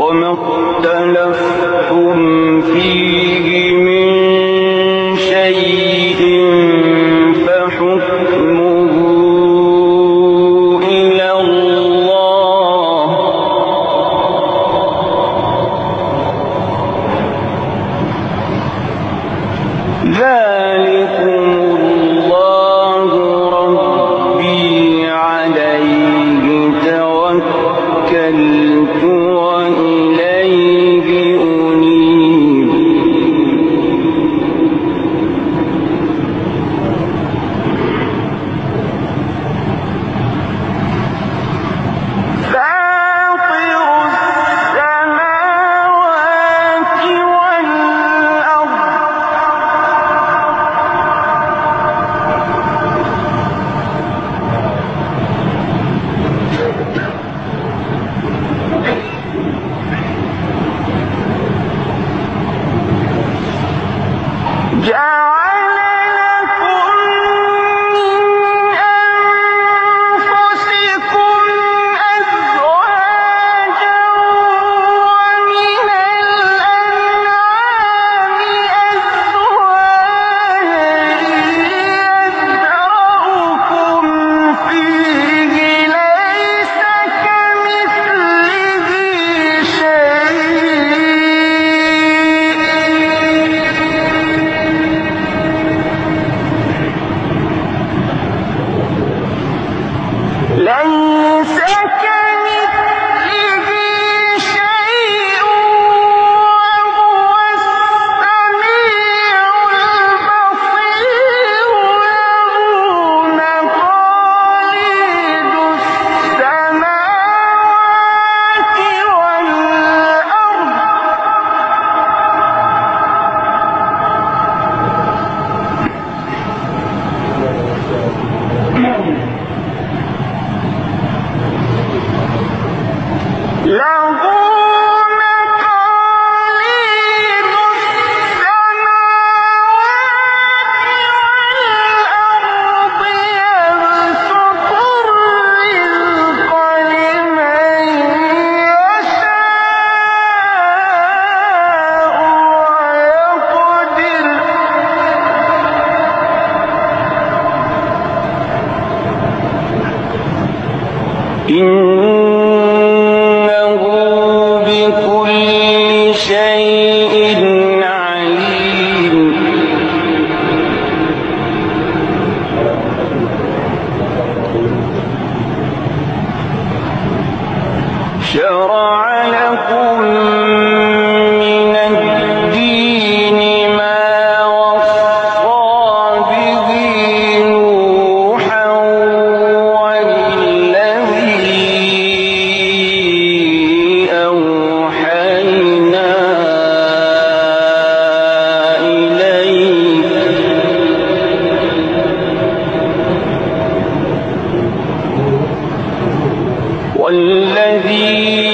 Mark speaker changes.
Speaker 1: وما اختلفتم فيه إن والذين